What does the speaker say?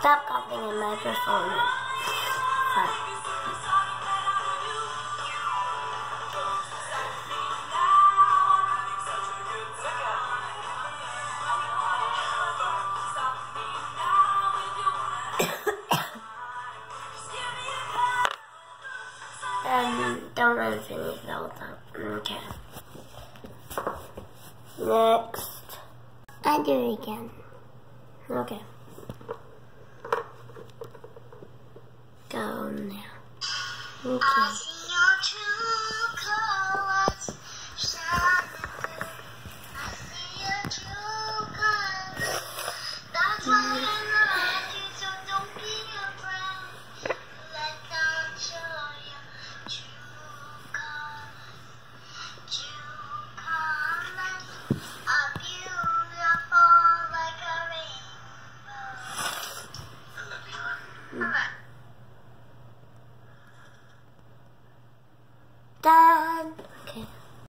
stop coughing in my performance. Um, don't run finish the whole time. Okay. Next. I do it again. Okay. Go now. Okay. Dad.